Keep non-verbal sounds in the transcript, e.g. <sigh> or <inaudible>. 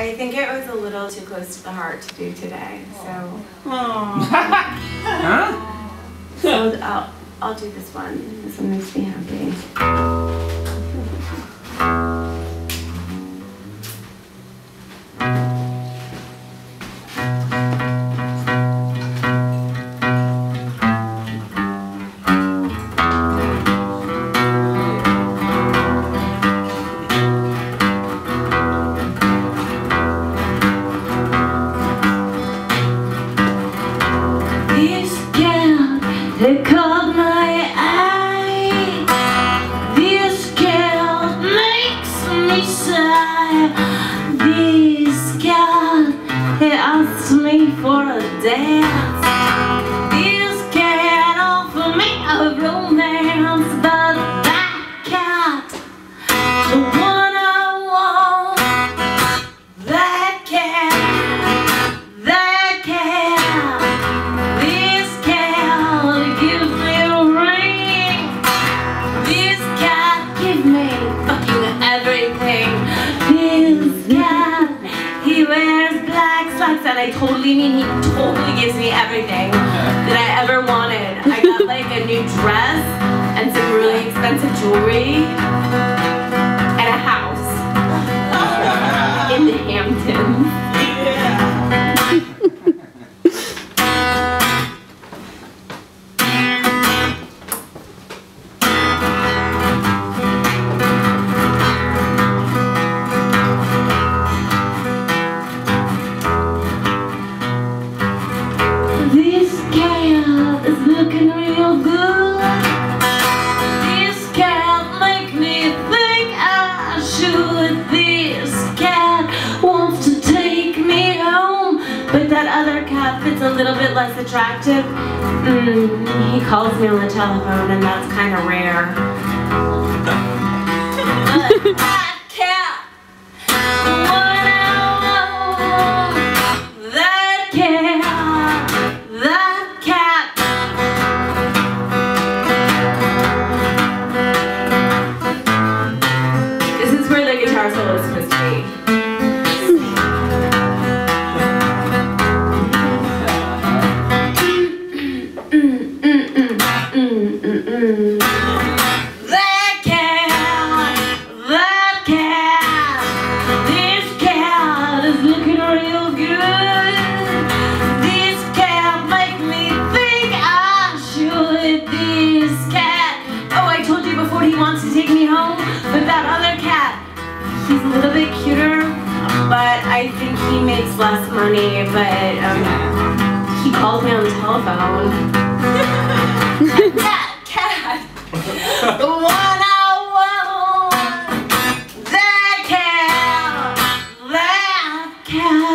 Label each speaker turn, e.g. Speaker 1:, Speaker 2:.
Speaker 1: I think it was a little too close to the heart to do today, so. <laughs>
Speaker 2: Huh?
Speaker 1: So I'll, I'll do this one. This one makes me happy.
Speaker 3: Caught my and I totally mean he totally gives me everything that I ever wanted. I got like a new dress and some really expensive jewelry cat a little bit less attractive. Mm, he calls me on the telephone, and that's kind of rare. That cat, that cat.
Speaker 1: This is where the guitar solo is supposed to be.
Speaker 3: He's a little bit cuter, but I think he makes less money. But um, he calls me on the telephone. <laughs> that cat. The one I want, that cat, that cat.